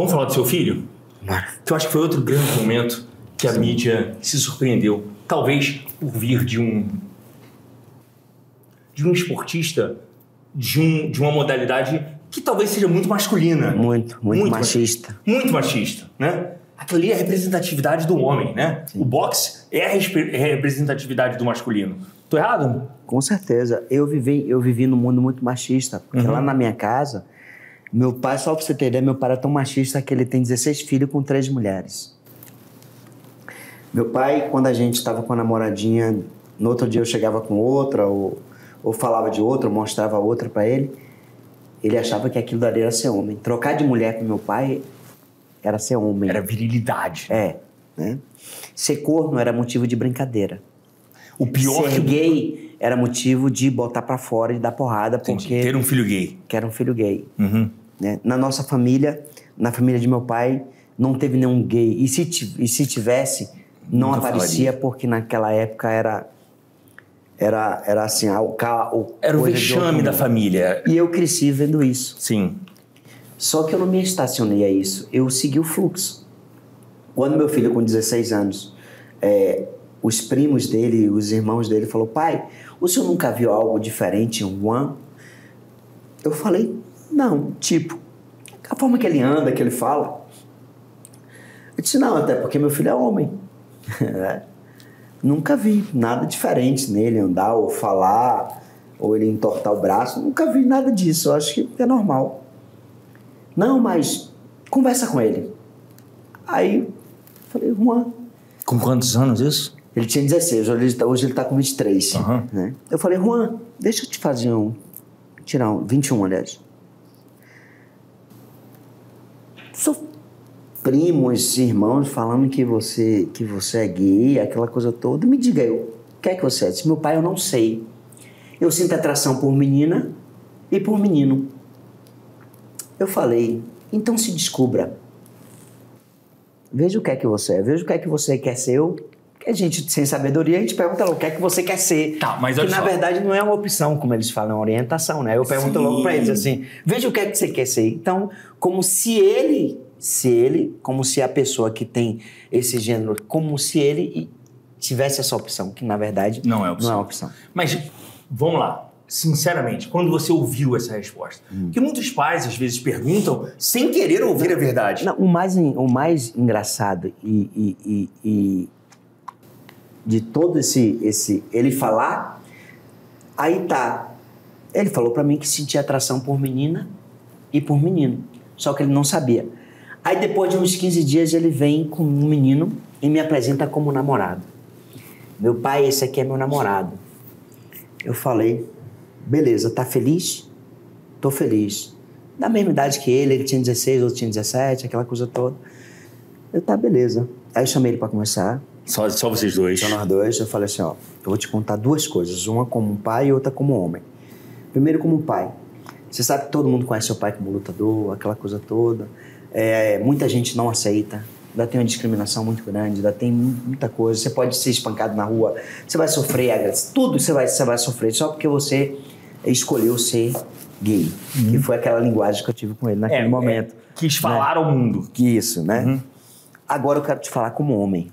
Vamos falar do seu filho? Bora. Que eu acho que foi outro grande momento que a mídia se surpreendeu. Talvez por vir de um. de um esportista de, um, de uma modalidade que talvez seja muito masculina. Muito, muito, machista. Muito machista, né? Aquilo ali é a representatividade do homem, né? O boxe é é a representatividade do masculino. Tô errado? Com certeza. Eu vivi, eu vivi num mundo muito machista. Porque Uhum. lá na minha casa, meu pai, só pra você ter ideia, meu pai é tão machista que ele tem 16 filhos com três mulheres. Meu pai, quando a gente estava com a namoradinha, no outro dia eu chegava com outra, ou, ou falava de outra, ou mostrava outra para ele, ele achava que aquilo dali era ser homem. Trocar de mulher com meu pai era ser homem. Era virilidade. É. Né? Ser corno era motivo de brincadeira. O pior Ser que gay era motivo de botar pra fora e dar porrada porque ter um filho gay. que era um filho gay. Uhum. né? Na nossa família, na família de meu pai, não teve nenhum gay. E se, e se tivesse, não aparecia porque naquela época era era era assim, a- o, o Era o de vexame da família. E eu cresci vendo isso. Sim. Só que eu não me estacionei a isso, eu segui o fluxo. Quando meu filho, com 16 anos, é, os primos dele, os irmãos dele, falou: pai, o senhor nunca viu algo diferente em Juan? Eu falei: não, tipo, a forma que ele anda, que ele fala. Eu disse: não, até porque meu filho é homem. É. nunca vi nada diferente nele andar ou falar, ou ele entortar o braço, nunca vi nada disso. Eu acho que é normal. Não, mas conversa com ele. Aí falei, Juan. Com quantos anos isso? Ele tinha 16, hoje ele tá, ele tá com 23. Aham. Né? Eu falei, Juan, deixa eu te fazer um. Tirar um. 21, aliás. Sou primos, irmãos falando que você, que você é gay, aquela coisa toda. Me diga aí, o que é que você é? Disse, meu pai, eu não sei. Eu sinto atração por menina e por menino. Eu falei, então se descubra. Veja o que é que você é, veja o que é que você quer ser. Eu, a gente, sem sabedoria, a gente pergunta logo o que é que você quer ser. Tá, mas que na só. verdade não é uma opção, como eles falam, é uma orientação, né? Eu pergunto Sim. logo pra eles assim: veja o que é que você quer ser. Então, como se ele, se ele, como se a pessoa que tem esse gênero, como se ele tivesse essa opção, que na verdade Não é opção. Não é opção. Mas, vamos lá. Sinceramente, quando você ouviu essa resposta? Porque muitos pais, às vezes, perguntam sem querer ouvir a verdade. Não, o, mais, o mais engraçado e, e- e- e de todo esse, esse. Ele falar, aí tá. Ele falou pra mim que sentia atração por menina e por menino. Só que ele não sabia. Aí depois de uns 15 dias ele vem com um menino e me apresenta como namorado. Meu pai, esse aqui é meu namorado. Eu falei, beleza, tá feliz? Tô feliz. Da mesma idade que ele, ele tinha 16, outro tinha 17, aquela coisa toda. Eu, tá, beleza. Aí eu chamei ele pra conversar, Só, só vocês dois. só nós dois. Eu falei assim, ó, eu vou te contar duas coisas, uma como um pai e outra como homem. Primeiro como um pai. Você sabe que todo mundo conhece seu pai como lutador, aquela coisa toda. É, muita gente não aceita. Ainda tem uma discriminação muito grande, ainda tem mu- muita coisa. Você pode ser espancado na rua, você vai sofrer tudo você vai, você vai sofrer só porque você escolheu ser gay. Que foi aquela linguagem que eu tive com ele naquele É, momento. é, quis falar ao mundo. Que isso, né? Agora eu quero te falar como homem.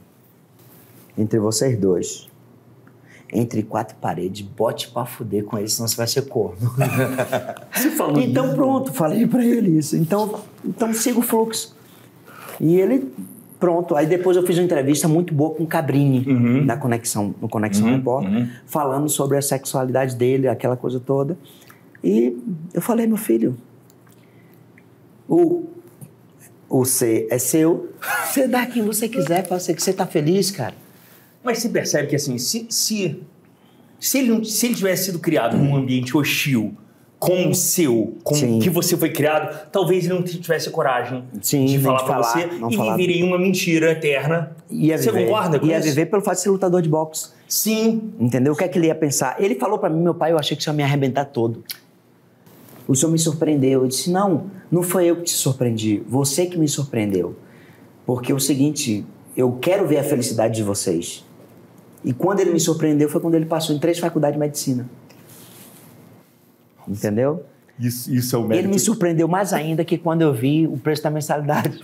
Entre vocês dois. Entre quatro paredes, bote pra fuder com ele, senão você vai ser corno. Você falou então pronto, falei pra ele isso. Então, então siga o fluxo. E ele, pronto. Aí depois eu fiz uma entrevista muito boa com o Cabrini, Uhum. na Conexão, no Conexão Repórter, falando sobre a sexualidade dele, aquela coisa toda. E eu falei, meu filho, o, o ser é seu, você dá quem você quiser, você que você tá feliz, cara. Mas você percebe que assim, se, se, se, ele, se ele tivesse sido criado num ambiente hostil, como o seu, como Sim. que você foi criado, talvez ele não tivesse coragem Sim, de falar falar, você não e falar. viveria uma mentira eterna. Ia você viver, concorda com ia isso? viver pelo fato de ser lutador de boxe. Sim. Entendeu? O que é que ele ia pensar? Ele falou pra mim, meu pai, eu achei que ia me arrebentar todo. O senhor me surpreendeu. Eu disse, não, não foi eu que te surpreendi, você que me surpreendeu. Porque é o seguinte, eu quero ver a felicidade de vocês. E quando ele me surpreendeu foi quando ele passou em três faculdades de medicina. Entendeu? Isso, isso é o mérito. Ele me surpreendeu mais ainda que quando eu vi o preço da mensalidade.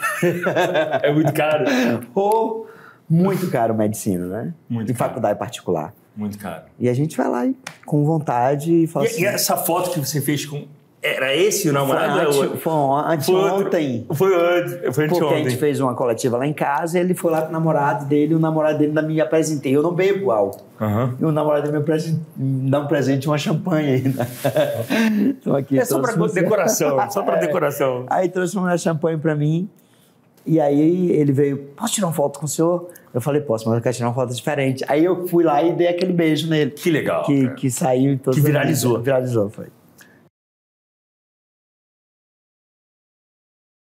É muito caro. Pô, muito caro medicina, né? Muito em caro. faculdade particular. Muito caro. E a gente vai lá e, com vontade e fala E, assim. e essa foto que você fez com. Era esse o foi, namorado? foi ante- Foi anteontem. Foi antes. Foi Porque a gente fez uma coletiva lá em casa, ele foi lá com o namorado dele, e o namorado dele ainda me apresentei. Eu não bebo álcool. Aham. E o namorado dele me, me dá um presente, uma champanhe ainda. então aqui, É só você. decoração. Só pra É. decoração. Aí trouxe uma champanhe pra mim. E aí ele veio, posso tirar uma foto com o senhor? Eu falei, posso, mas eu quero tirar uma foto diferente. Aí eu fui lá e dei aquele beijo nele. Que legal. Que, cara. que saiu todas Que viralizou. Viralizou, foi.